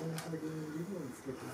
Und dann haben wir den Lieblingsgegner.